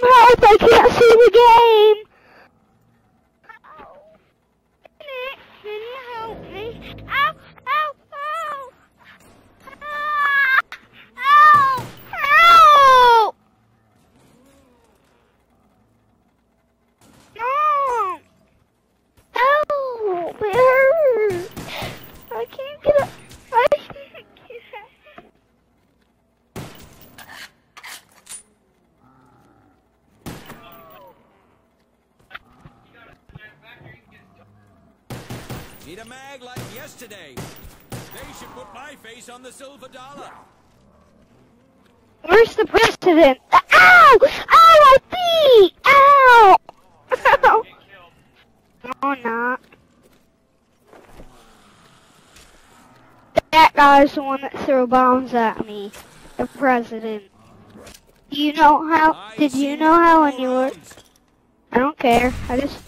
help. I can't see the game. Oh! Can you help me? Ow! Ow! Ow! Ah! Ow! Help! No! Help! It hurts. I can't get up. I can't get up. Need a mag like yesterday. They should put my face on the silver dollar. Where's the president? Ow! Oh, Ow! My feet! Ow! Ow! No, not. That guy's the one that threw bombs at me. The president. Do you know how? Did you know how when you were? I don't care. I just.